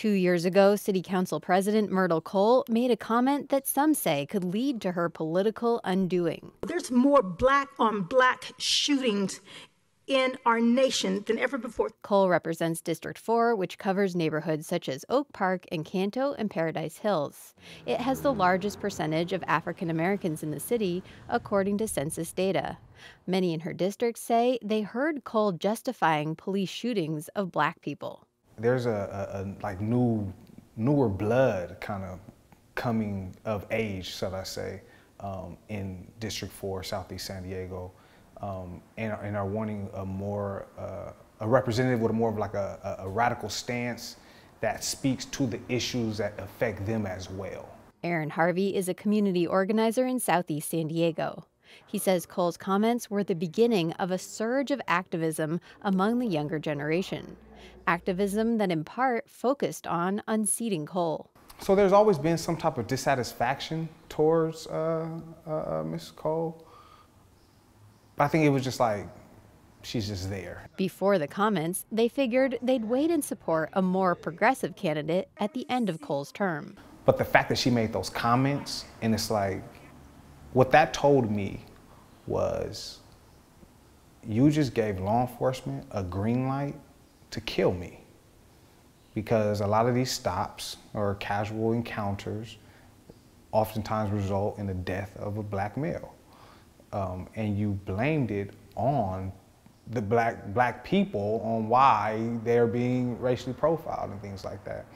Two years ago, City Council President Myrtle Cole made a comment that some say could lead to her political undoing. There's more black on black shootings in our nation than ever before. Cole represents District 4, which covers neighborhoods such as Oak Park, Encanto, and Paradise Hills. It has the largest percentage of African Americans in the city, according to census data. Many in her district say they heard Cole justifying police shootings of black people. There's a, a, a like new, newer blood kind of coming of age, shall I say, um, in District 4, Southeast San Diego um, and, and, are wanting a more uh, a representative with a more of like a, a, radical stance that speaks to the issues that affect them as well. Aaron Harvey is a community organizer in Southeast San Diego. He says Cole's comments were the beginning of a surge of activism among the younger generation. Activism that in part focused on unseating Cole. So there's always been some type of dissatisfaction towards uh, uh, uh Ms. Cole. But I think it was just like, she's just there. Before the comments, they figured they'd wait and support a more progressive candidate at the end of Cole's term. But the fact that she made those comments, and it's like, what that told me was, you just gave law enforcement a green light to kill me. Because a lot of these stops or casual encounters oftentimes result in the death of a black male um, and you blamed it on the black black people on why they're being racially profiled and things like that.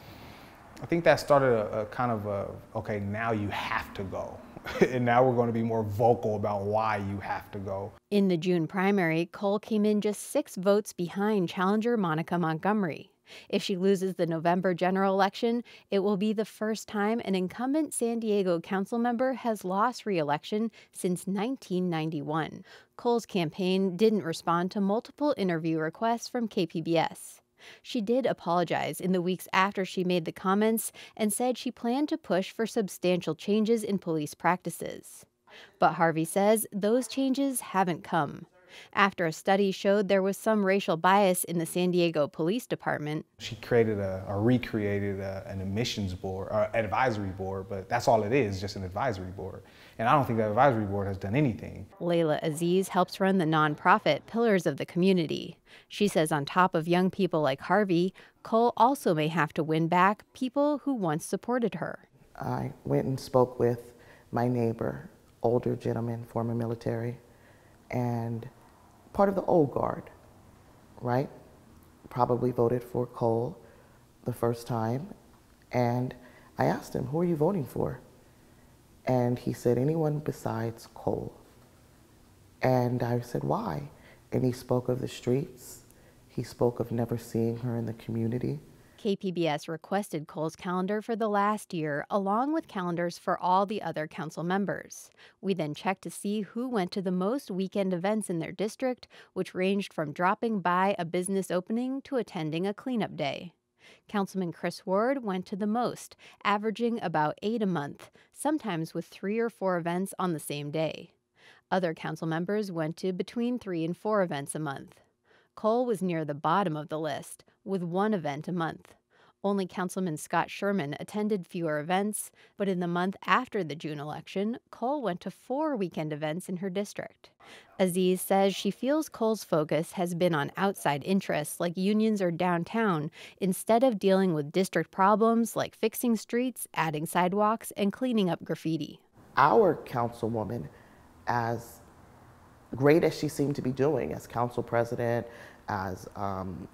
I think that started a, a kind of a okay now you have to go. and now we're going to be more vocal about why you have to go. In the June primary, Cole came in just six votes behind challenger Monica Montgomery. If she loses the November general election, it will be the first time an incumbent San Diego council member has lost re election since 1991. Cole's campaign didn't respond to multiple interview requests from KPBS. She did apologize in the weeks after she made the comments and said she planned to push for substantial changes in police practices. But Harvey says those changes haven't come after a study showed there was some racial bias in the San Diego Police Department. She created a, or recreated a, an admissions board, or an advisory board, but that's all it is, just an advisory board. And I don't think that advisory board has done anything. Layla Aziz helps run the nonprofit Pillars of the Community. She says on top of young people like Harvey, Cole also may have to win back people who once supported her. I went and spoke with my neighbor, older gentleman, former military, and part of the old guard, right? Probably voted for Cole the first time. And I asked him, Who are you voting for? And he said, Anyone besides Cole. And I said, Why? And he spoke of the streets. He spoke of never seeing her in the community. KPBS requested Cole's calendar for the last year, along with calendars for all the other council members. We then checked to see who went to the most weekend events in their district, which ranged from dropping by a business opening to attending a cleanup day. Councilman Chris Ward went to the most, averaging about eight a month, sometimes with three or four events on the same day. Other council members went to between three and four events a month. Cole was near the bottom of the list, with one event a month. Only Councilman Scott Sherman attended fewer events, but in the month after the June election, Cole went to four weekend events in her district. Aziz says she feels Cole's focus has been on outside interests like unions or downtown instead of dealing with district problems like fixing streets, adding sidewalks, and cleaning up graffiti. Our councilwoman, as great as she seemed to be doing as council president, as um,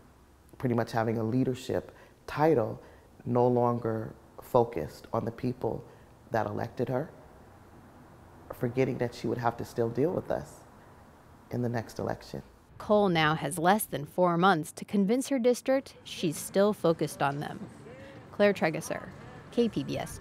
pretty much having a leadership title, no longer focused on the people that elected her, forgetting that she would have to still deal with us in the next election. Cole now has less than four months to convince her district she's still focused on them. Claire Trageser, KPBS